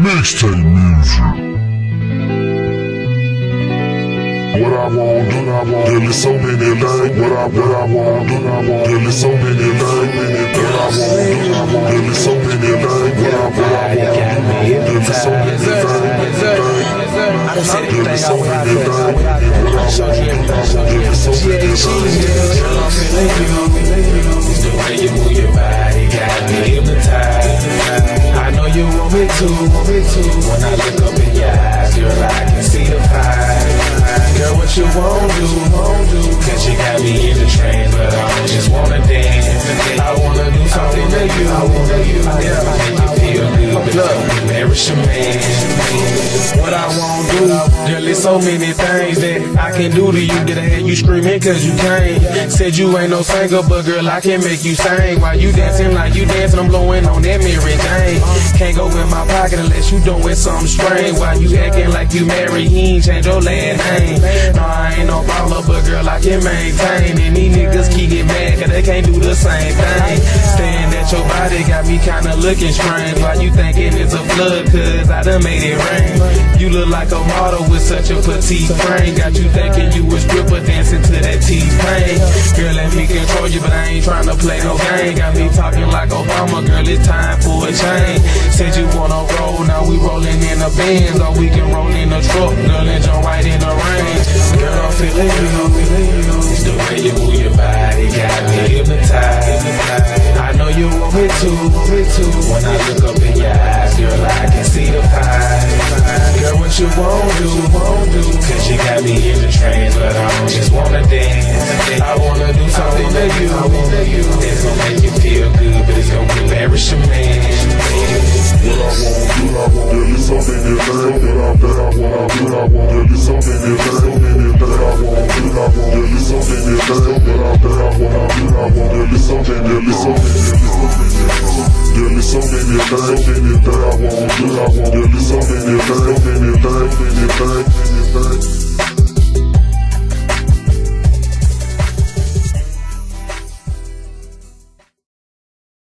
Mixtape music. What I want, do I want? Is so many things. What I, what I want, do I want? Is so many things. What I want, do I want? Is so many things. What I, what I want, do I is so many things. I done said everything many podcast. things. What I Showed you everything. You want me to, want me to. When I look up in your eyes, girl, I can see the fire. Girl, what you won't do, won't do. Cause you got me in the trance, but I just wanna dance. I wanna do something to you, I wanna you. Yeah, make you feel good, don't embarrass your man. What I won't do, girl, there's so many things that I can do to you that I had you screaming cause you came. Said you ain't no singer, but girl, I can make you sing. While you dancing like you dancing, I'm blowing on that Mary Jane. Can't go in my pocket unless you doing something strange. While you acting like you married, he ain't change your last name. No, I ain't no baller, but girl, I can maintain. And these niggas keep get mad cause they can't do the same thing. At your body got me kinda looking strange. Why you thinking it's a flood? Cause I done made it rain. You look like a model with such a petite frame. Got you thinking you a stripper dancing to that T-Pain. Girl, let me control you, but I ain't trying to play no game. Got me talking like Obama, girl, it's time for a change. Said you wanna roll, now we rolling in the Benz. Or we can roll in the truck, girl, and jump right in the rain. Girl, I'm feeling you. It's the way you move your body, got me hypnotized. I know you want me to, me to. When I look up in your eyes, girl, I can see the fire. Girl, what you won't do, won't do. Cause you got me in the trance, but I don't just wanna dance. I wanna do something to you, I wanna you. It's gonna make you feel good, but it's gonna embarrass your man. What I want, do I want? There is so many things. What I, what I want, do I want? There is so many things. What I want, do I want? Is so many things. So many things. So many things.